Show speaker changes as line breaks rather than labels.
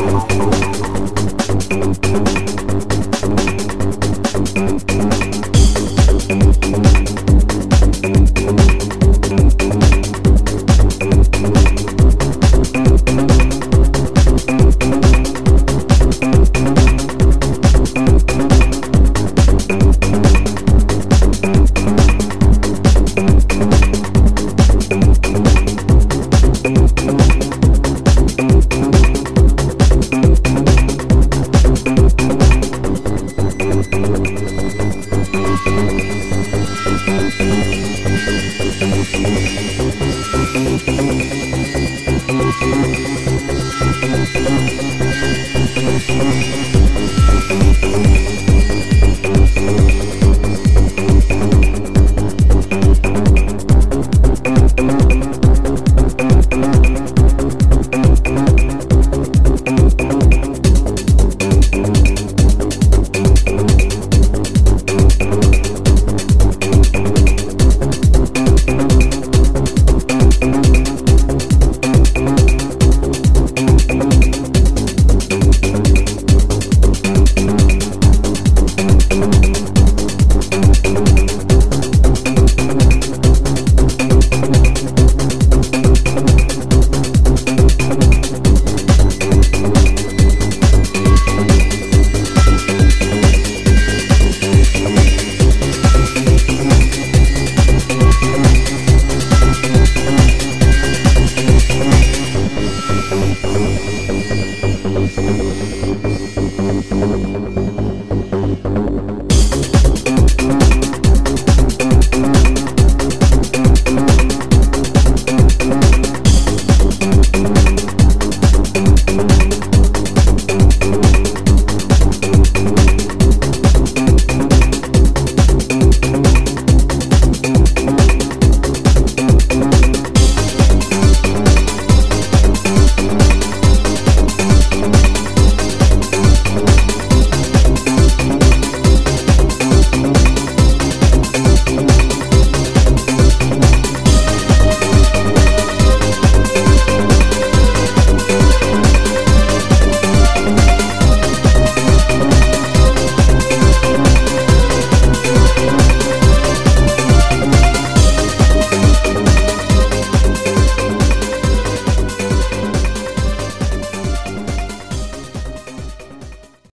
Música Thank you.